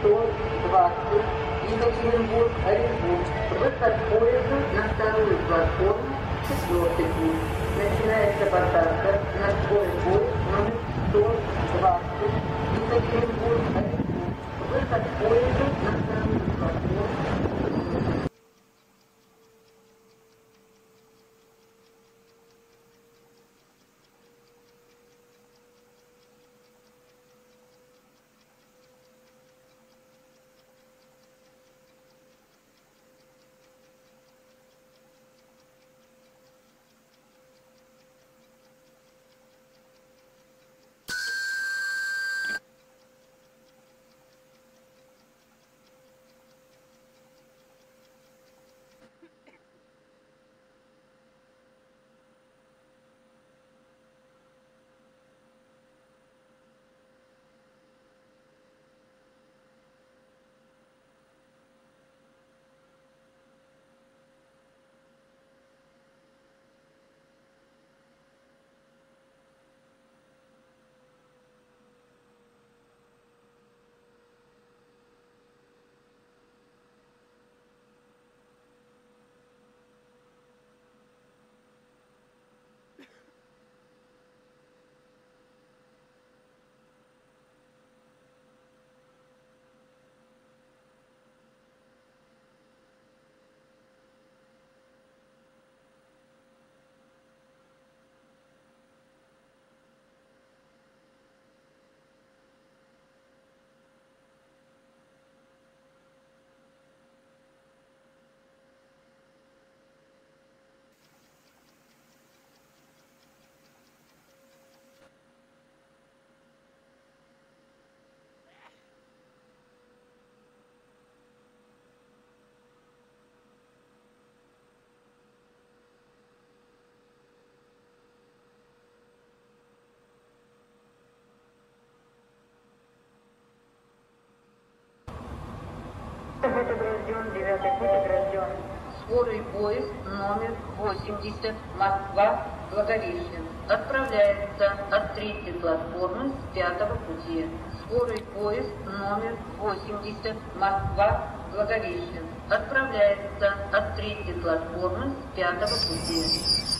120, Екатеринбург, Оренбург. Выход поезда на вторую платформу, четвертый путь. Начинается посадка на скорый поезд номер 120, Екатеринбург, Оренбург. Выход поезда на вторую Путь девятый путь огражден. Скорый поезд номер 80, Москва, Благовещен. Отправляется от третьей платформы с пятого пути. Скорый поезд номер 80, Москва, Благовещен. Отправляется от третьей платформы с пятого пути.